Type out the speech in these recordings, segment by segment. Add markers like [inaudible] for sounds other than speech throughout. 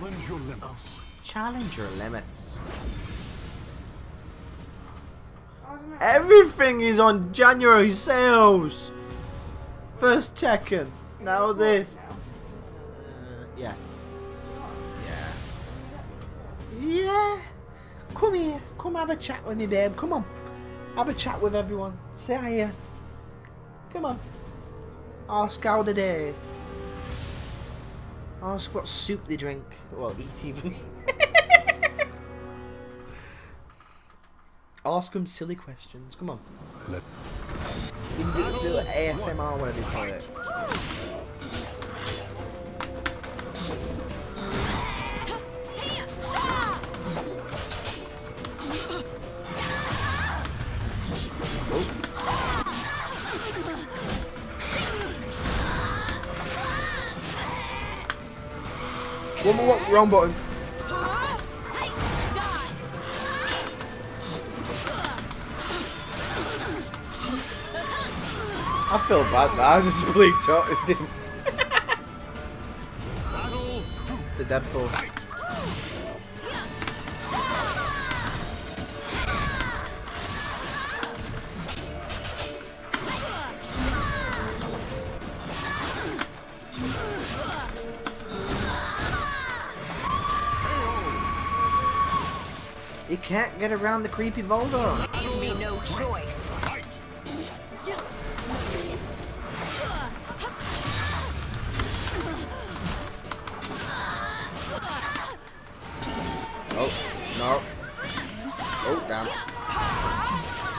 Challenge your limits. Challenge your limits. Isn't it? Everything is on January sales. First Tekken, now this. Uh, yeah. Yeah. Yeah. Come here. Come have a chat with me, babe. Come on. Have a chat with everyone. Say hiya. Come on. Ask how the days. Oh, Ask what soup they drink. Well, eat even. [laughs] Ask them silly questions. Come on. Let You can do, do ASMR, whatever you call it. One more, one, wrong button. I feel bad now. I just [laughs] bleaked out. It didn't. [laughs] It's the Deadpool. Can't get around the creepy Voldo. Give me no choice. Oh, no. Oh, damn.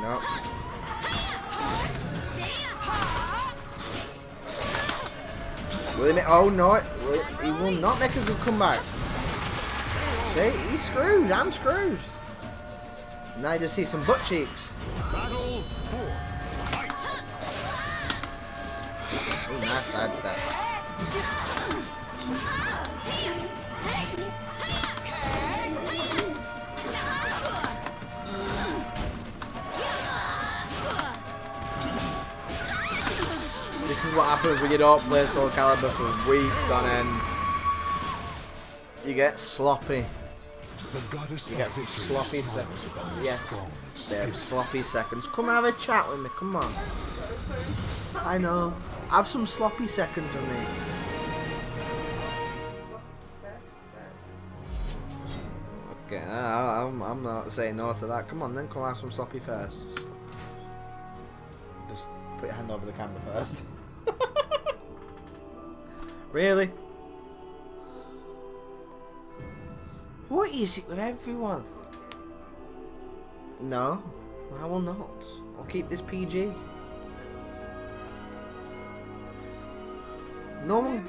No. Will he make, oh no, will, he will not make a good comeback. See, he's screwed, I'm screwed. Now you just see some butt cheeks. Oh, nice sidestep. This is what happens when you don't play Soul Calibur for weeks on end. You get sloppy. You get some sloppy seconds. Yes, them sloppy seconds. Come have a chat with me, come on. I know. Have some sloppy seconds with me. Okay, I, I'm, I'm not saying no to that. Come on then, come have some sloppy first. Just put your hand over the camera first. [laughs] really? What is it with everyone? No, I will not. I'll keep this PG. No one.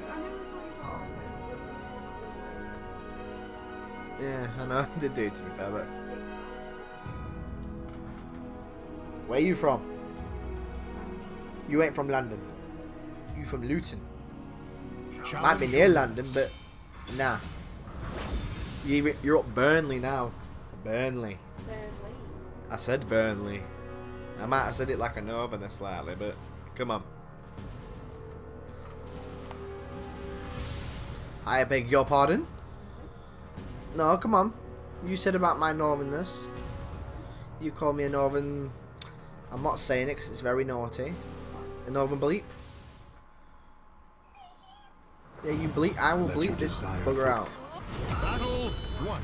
Yeah, I know. [laughs] I did do it to be fair, but. Where are you from? You ain't from London. You from Luton. Might be near London, but nah. You, you're up Burnley now. Burnley. Burnley. I said Burnley. I might have said it like a northerner slightly, but come on. I beg your pardon? No, come on. You said about my northernness. You call me a northern... I'm not saying it because it's very naughty. A northern bleep. Yeah, you bleep. I will Let your bleep this desire bugger out. Battle one.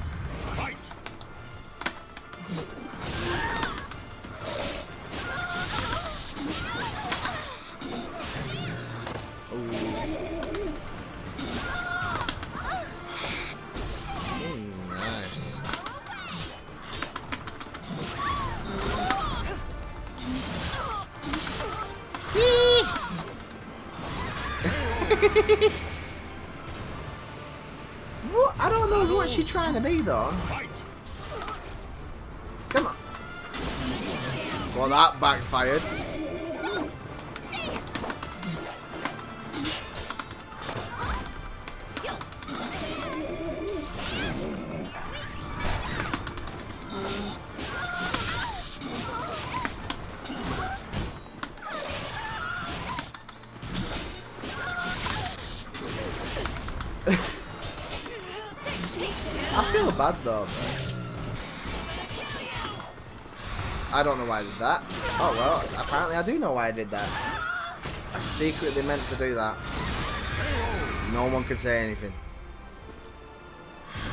Be though. Come on. Well, that backfired. I feel bad though. I don't know why I did that. Oh well, apparently I do know why I did that. I secretly meant to do that. No one could say anything.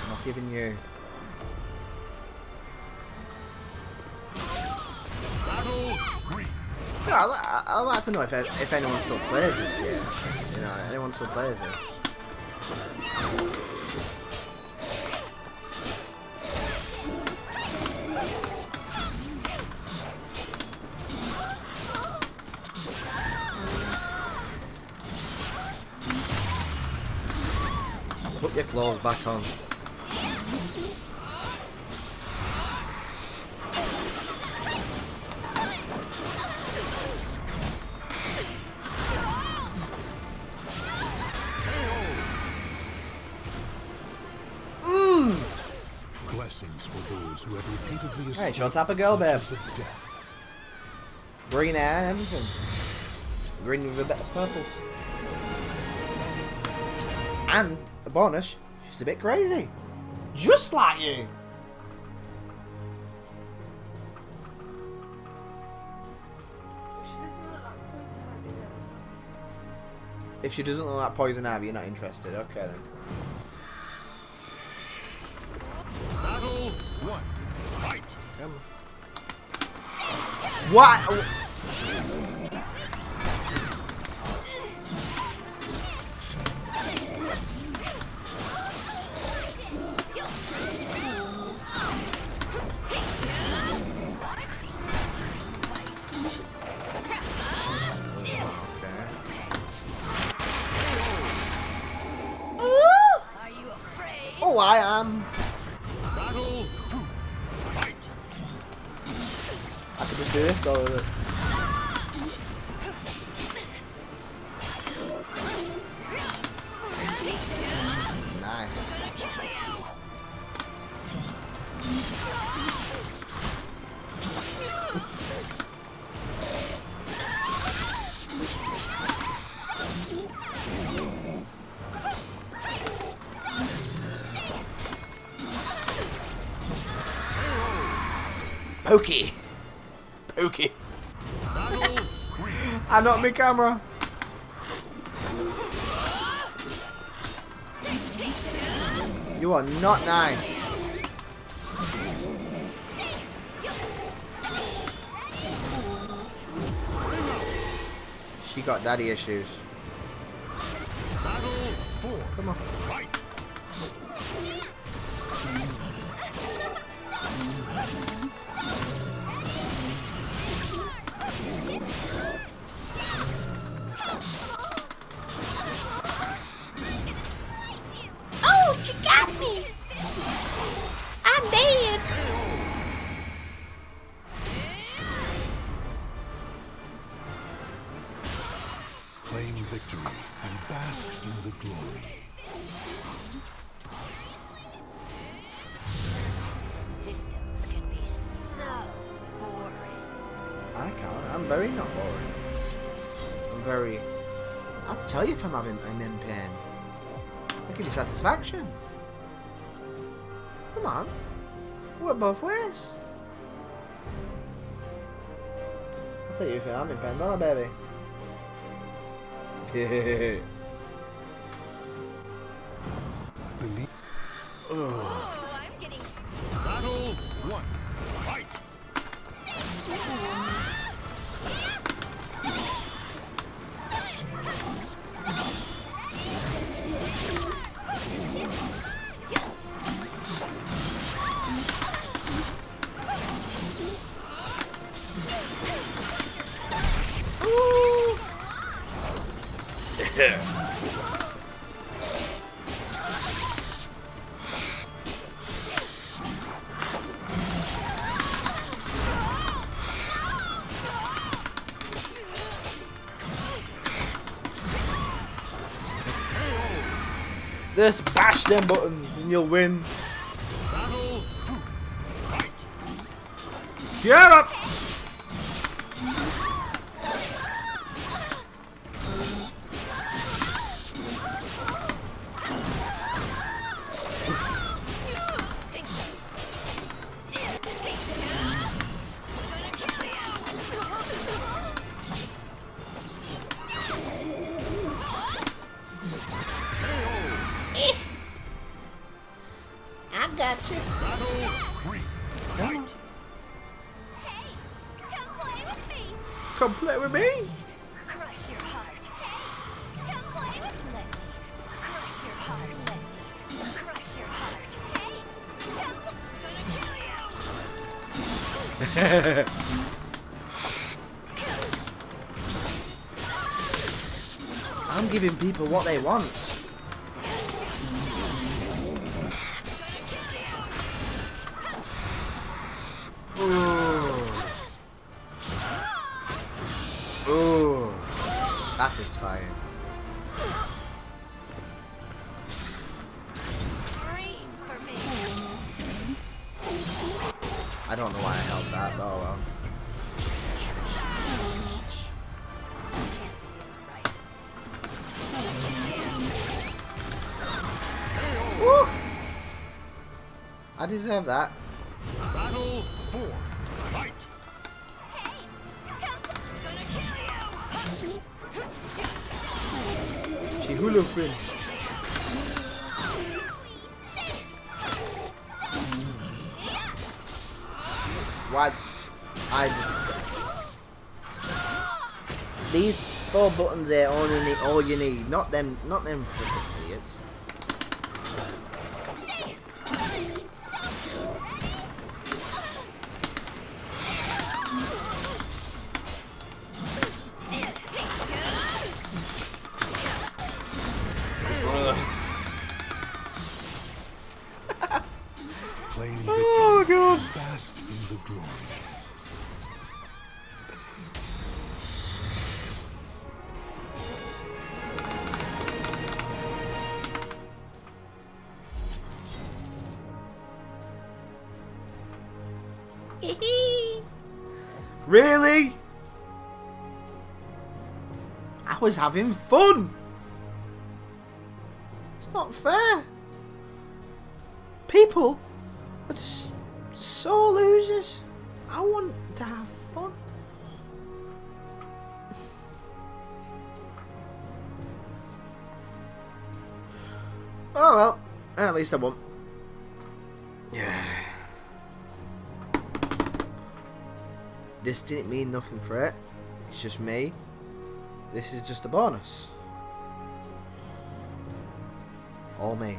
Not even you. Yeah, I, I, I'd like to know if, if anyone still plays this game. You know, anyone still plays this. Put your clothes back on. Blessings for those who have repeatedly shut up a girl, babe. clutches of death. Green hair, everything. Green with a bit of purple. And bonus, she's a bit crazy. Just like you. She doesn't look like poison ivy though. If she doesn't look like poison ivy, you're not interested. Okay then. Battle one. Fight. Come on. What? With it. Nice. Three. I knocked my camera. You are not nice. She got daddy issues. Come on. Claim victory and bask in the glory. Victims can be so boring. I can't. I'm very not boring. I'm very. I'll tell you if I'm having I'm in pain. I'll give you satisfaction. Come on. We're both ways. I'll tell you if I'm in pain, don't I, baby? [laughs] Believe. Oh, Just bash them buttons and you'll win. Battle. Fight. Get up! Come play with me. Crush your heart. Hey, come play with me. Let me crush your heart. Let me crush your heart. Hey, come pl- gonna kill you. [laughs] I'm giving people what they want. satisfying. I don't know why I held that, but oh well. Woo! I deserve that. Battle 4. Hula fin. Why? I. These four buttons are only all you need. Not them. Not them idiots. [laughs] Really? I was having fun. It's not fair. People are just so losers. I want to have fun. [laughs] oh well, at least I won. This didn't mean nothing for it. It's just me. This is just a bonus. All me.